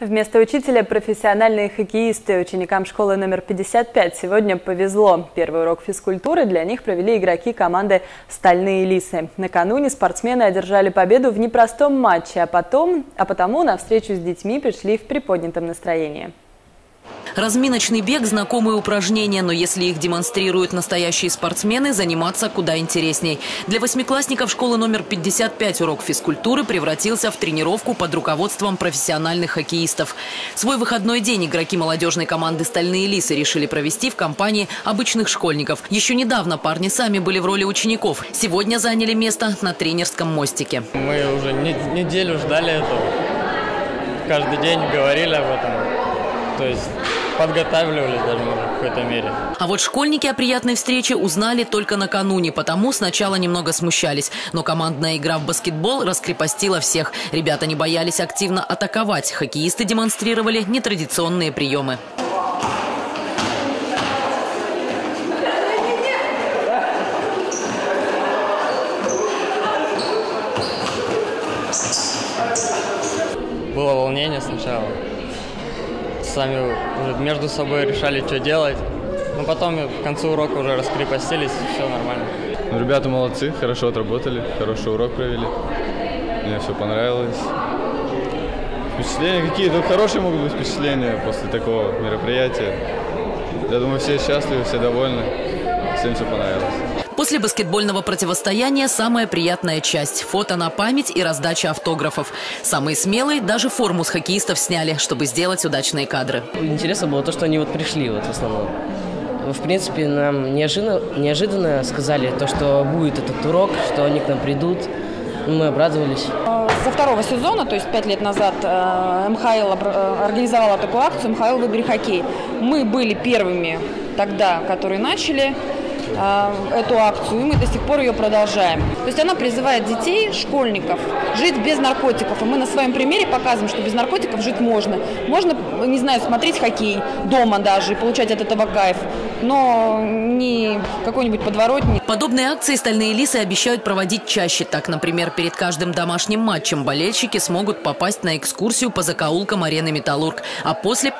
Вместо учителя профессиональные хоккеисты. Ученикам школы номер 55 сегодня повезло. Первый урок физкультуры для них провели игроки команды «Стальные лисы». Накануне спортсмены одержали победу в непростом матче, а, потом, а потому на встречу с детьми пришли в приподнятом настроении. Разминочный бег – знакомые упражнения, но если их демонстрируют настоящие спортсмены, заниматься куда интересней. Для восьмиклассников школы номер 55 урок физкультуры превратился в тренировку под руководством профессиональных хоккеистов. Свой выходной день игроки молодежной команды «Стальные лисы» решили провести в компании обычных школьников. Еще недавно парни сами были в роли учеников. Сегодня заняли место на тренерском мостике. Мы уже неделю ждали этого. Каждый день говорили об этом. То есть подготавливались даже в какой-то мере. А вот школьники о приятной встрече узнали только накануне, потому сначала немного смущались. Но командная игра в баскетбол раскрепостила всех. Ребята не боялись активно атаковать. Хоккеисты демонстрировали нетрадиционные приемы. Было волнение сначала сами между собой решали, что делать. Но потом к концу урока уже раскрепостились, и все нормально. Ну, ребята молодцы, хорошо отработали, хороший урок провели. Мне все понравилось. Впечатления какие? Тут хорошие могут быть впечатления после такого мероприятия. Я думаю, все счастливы, все довольны. Всем все понравилось. После баскетбольного противостояния самая приятная часть – фото на память и раздача автографов. Самые смелые даже форму с хоккеистов сняли, чтобы сделать удачные кадры. Интересно было то, что они вот пришли вот в основном. В принципе, нам неожиданно, неожиданно сказали то, что будет этот урок, что они к нам придут. Мы обрадовались. Со второго сезона, то есть пять лет назад, э, МХЛ э, организовала такую акцию «МХЛ Выбери хоккей». Мы были первыми тогда, которые начали. А, эту акцию, и мы до сих пор ее продолжаем. То есть она призывает детей, школьников, жить без наркотиков. И мы на своем примере показываем, что без наркотиков жить можно. Можно, не знаю, смотреть хоккей дома даже и получать от этого кайф, но не какой-нибудь подворотни. Подобные акции «Стальные лисы» обещают проводить чаще. Так, например, перед каждым домашним матчем болельщики смогут попасть на экскурсию по закоулкам арены «Металлург», а после